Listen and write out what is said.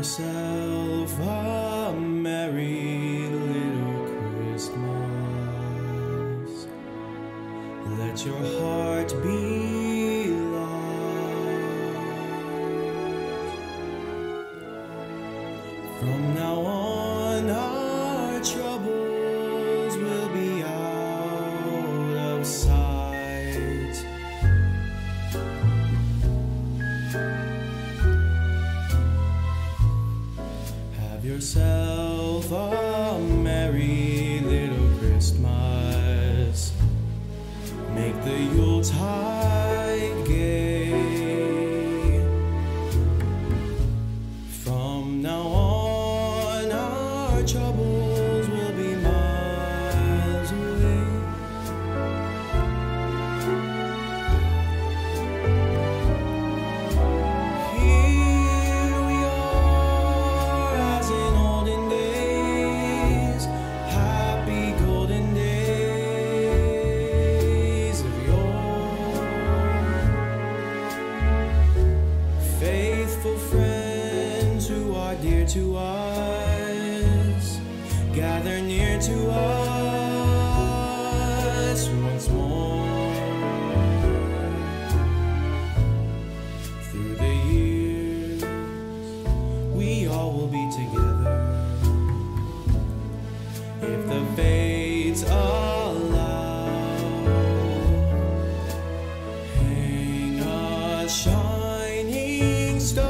yourself a merry little Christmas. Let your heart be light. From now on, our trust. Have yourself a merry little Christmas. Make the Yuletide gay. From now on, our troubles. stone.